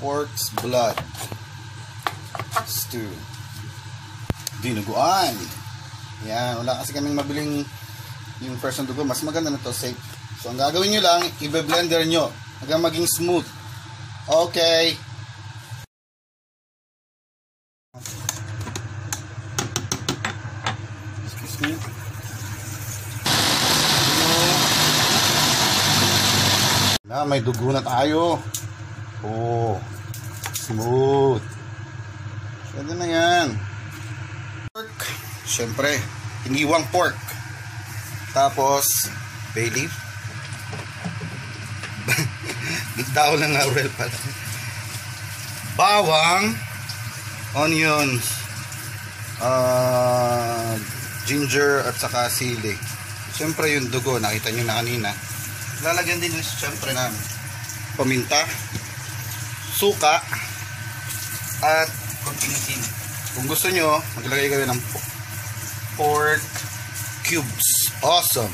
pork's blood stew. Dinuguan. Yan, wala kasi kaming mabiling yung na dugo. Mas maganda na to, safe. So, ang gagawin nyo lang, i-blender nyo hanggang maging smooth. Okay. Excuse. Na, may dugo na tayo. Oh, smooth. Pwede na yan. Pork. Siyempre, iniwang pork. Tapos, bay leaf. Bigtao lang na laurel pala. Bawang, onions, uh, ginger at saka sili. Siyempre yung dugo, nakita nyo na kanina. Lalagyan din siyempre ng paminta, suka, at konting asin. Kung gusto nyo, maglagay kayo ng pork cubes. Awesome!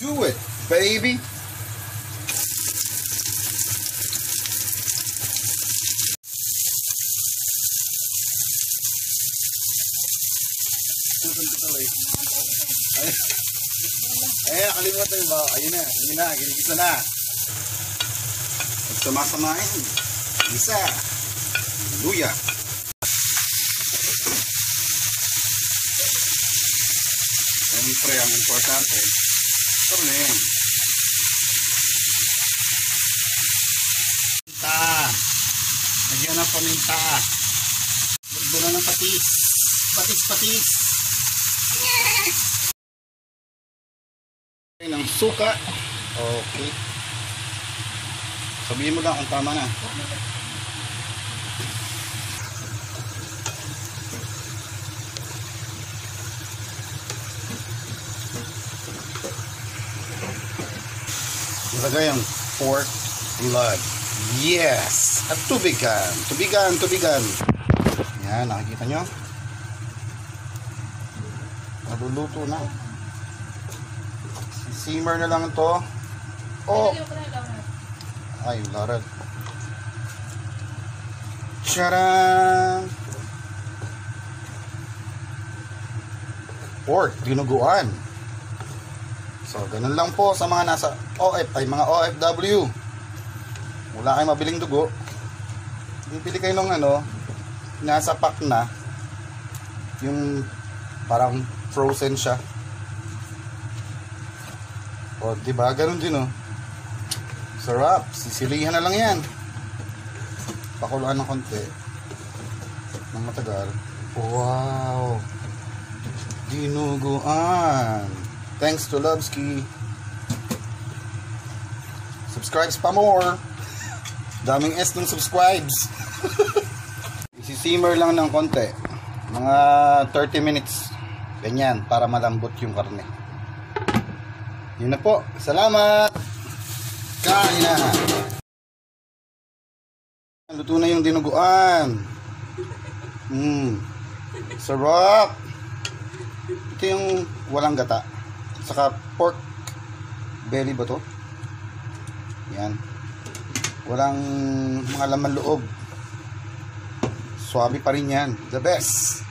Do it, baby! Ay, eh, kalimutan ba? Ayun na, ayun na, ginigisa na. Magsamasamahin. Isa. Luya. Siyempre, ang importante, karne. Paminta. Lagyan ng paminta. Burburan ng patis. Patis, patis. ng suka. Okay. Sabihin mo lang kung tama na. Ilagay ang pork blood. Yes! At tubigan. Tubigan, tubigan. Yan, nakikita nyo? Naluluto na. Simmer na lang ito. Oh! Ay, larad. Charan! Pork, dinuguan. So, ganun lang po sa mga nasa OF, ay mga OFW. Wala kayong mabiling dugo. Bibili kayo ng ano, nasa pack na. Yung parang frozen siya. O, di ba? Ganun din, oh. Sarap. Sisilihan na lang yan. Pakuluan ng konti. Ng matagal. Wow. Dinuguan. Thanks to Lovski. Subscribes pa more. Daming S ng subscribes. Isisimmer lang ng konti. Mga 30 minutes. Ganyan, para malambot yung karne. Yun na po. Salamat! Kain na! Luto na yung dinuguan. Mmm. Sarap! Ito yung walang gata. Saka pork belly ba to? Yan. Walang mga laman loob. Swabe pa rin yan. The best!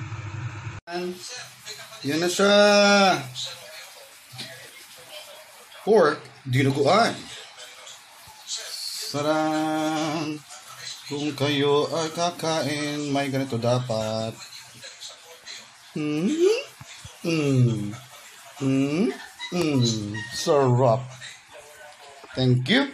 Yan na siya! pork dinuguan. Sarang kung kayo ay kakain, may ganito dapat. Hmm? Hmm. Hmm. Hmm. Sarap. Thank you.